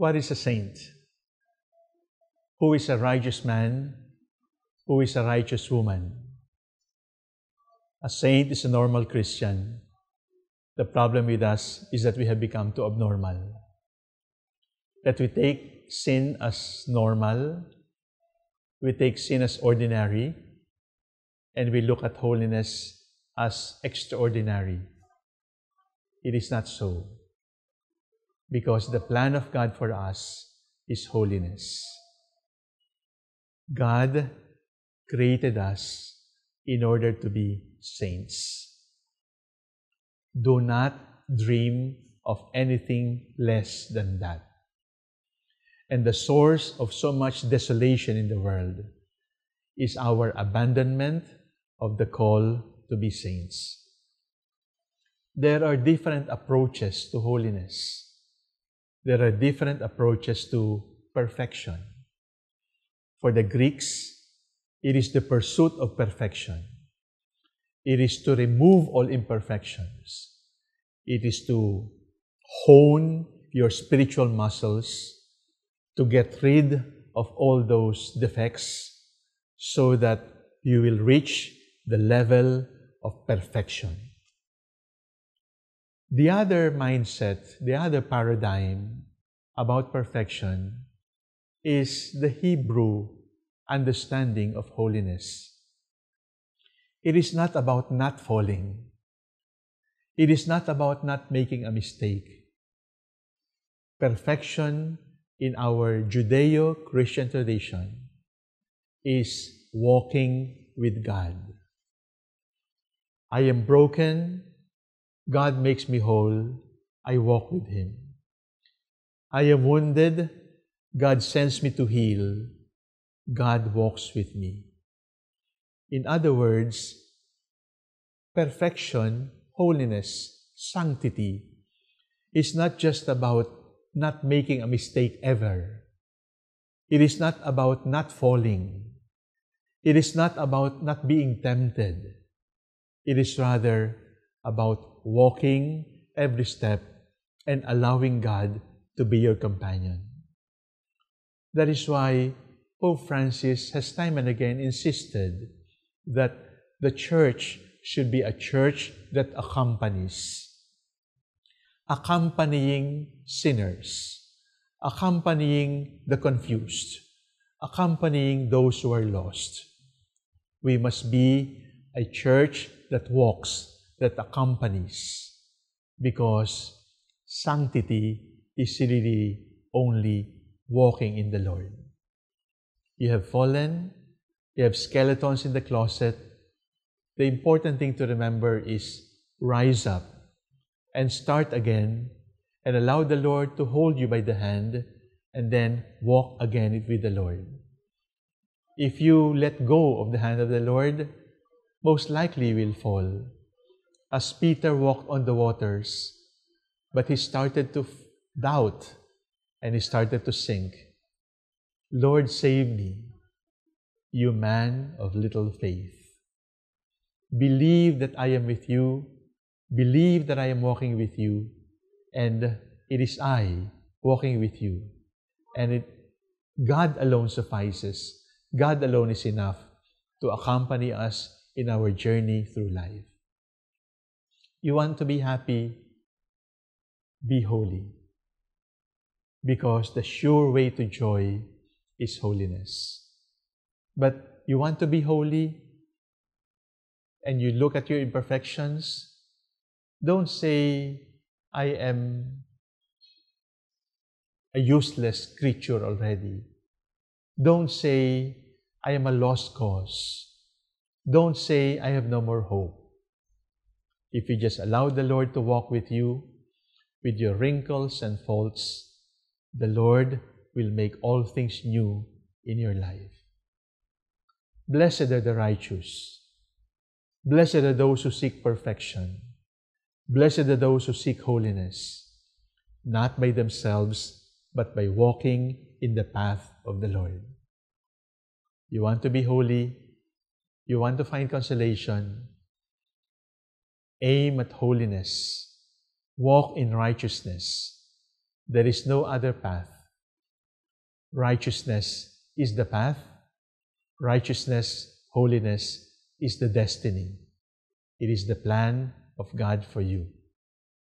What is a saint? Who is a righteous man? Who is a righteous woman? A saint is a normal Christian. The problem with us is that we have become too abnormal. That we take sin as normal, we take sin as ordinary, and we look at holiness as extraordinary. It is not so. Because the plan of God for us is holiness. God created us in order to be saints. Do not dream of anything less than that. And the source of so much desolation in the world is our abandonment of the call to be saints. There are different approaches to holiness. There are different approaches to perfection. For the Greeks, it is the pursuit of perfection. It is to remove all imperfections. It is to hone your spiritual muscles to get rid of all those defects so that you will reach the level of perfection. The other mindset, the other paradigm about perfection is the Hebrew understanding of holiness. It is not about not falling. It is not about not making a mistake. Perfection in our Judeo Christian tradition is walking with God. I am broken. God makes me whole. I walk with Him. I am wounded. God sends me to heal. God walks with me. In other words, perfection, holiness, sanctity is not just about not making a mistake ever. It is not about not falling. It is not about not being tempted. It is rather about walking every step and allowing God to be your companion. That is why Pope Francis has time and again insisted that the church should be a church that accompanies, accompanying sinners, accompanying the confused, accompanying those who are lost. We must be a church that walks, that accompanies, because sanctity is really only walking in the Lord. You have fallen, you have skeletons in the closet. The important thing to remember is rise up and start again and allow the Lord to hold you by the hand and then walk again with the Lord. If you let go of the hand of the Lord, most likely you will fall. As Peter walked on the waters, but he started to doubt and he started to sink. Lord, save me, you man of little faith. Believe that I am with you, believe that I am walking with you, and it is I walking with you. And it, God alone suffices. God alone is enough to accompany us in our journey through life. You want to be happy? Be holy. Because the sure way to joy is holiness. But you want to be holy and you look at your imperfections, don't say, I am a useless creature already. Don't say, I am a lost cause. Don't say, I have no more hope. If you just allow the Lord to walk with you, with your wrinkles and faults, the Lord will make all things new in your life. Blessed are the righteous. Blessed are those who seek perfection. Blessed are those who seek holiness, not by themselves, but by walking in the path of the Lord. You want to be holy? You want to find consolation? Aim at holiness. Walk in righteousness. There is no other path. righteousness is the path, righteousness, holiness is the destiny. It is the plan of God for you.